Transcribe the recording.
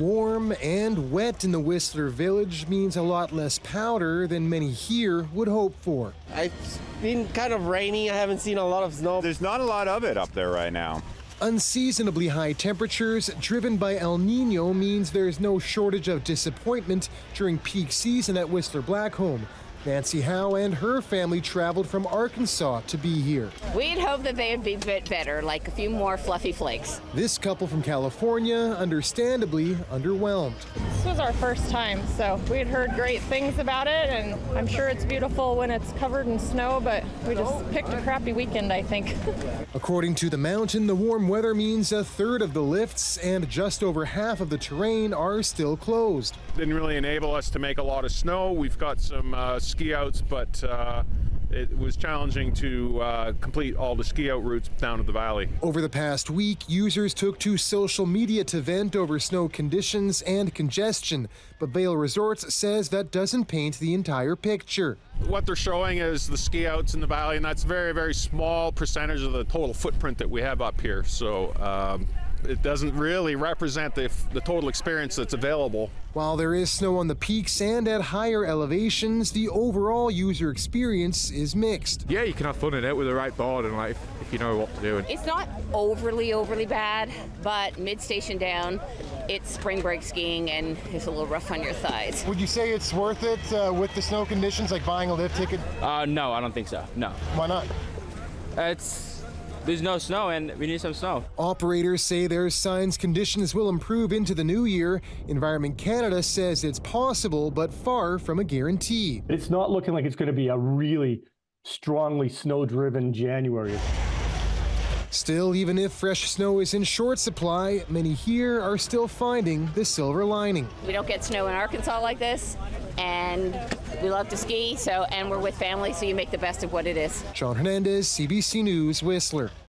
Warm and wet in the Whistler Village means a lot less powder than many here would hope for. It's been kind of rainy. I haven't seen a lot of snow. There's not a lot of it up there right now. Unseasonably high temperatures driven by El Nino means there's no shortage of disappointment during peak season at Whistler Blackcomb. Nancy Howe and her family traveled from Arkansas to be here. We'd hope that they'd be a bit better, like a few more fluffy flakes. This couple from California, understandably underwhelmed. This was our first time, so we had heard great things about it, and I'm sure it's beautiful when it's covered in snow, but we just picked a crappy weekend, I think. According to the mountain, the warm weather means a third of the lifts and just over half of the terrain are still closed. Didn't really enable us to make a lot of snow. We've got some uh, ski outs, but uh, it was challenging to uh, complete all the ski out routes down to the valley. Over the past week, users took to social media to vent over snow conditions and congestion, but Vail Resorts says that doesn't paint the entire picture. What they're showing is the ski outs in the valley, and that's very, very small percentage of the total footprint that we have up here. So um, it doesn't really represent the, the total experience that's available. While there is snow on the peaks and at higher elevations, the overall user experience is mixed. Yeah, you can have fun in it with the right board and like if you know what to do. It's not overly, overly bad, but mid station down, it's spring break skiing and it's a little rough on your thighs. Would you say it's worth it uh, with the snow conditions, like buying a lift ticket? Uh, no, I don't think so. No. Why not? It's there's no snow and we need some snow. Operators say there's signs conditions will improve into the new year. Environment Canada says it's possible, but far from a guarantee. It's not looking like it's going to be a really strongly snow driven January. Still, even if fresh snow is in short supply, many here are still finding the silver lining. We don't get snow in Arkansas like this, and we love to ski, so and we're with family, so you make the best of what it is. Sean Hernandez, CBC News, Whistler.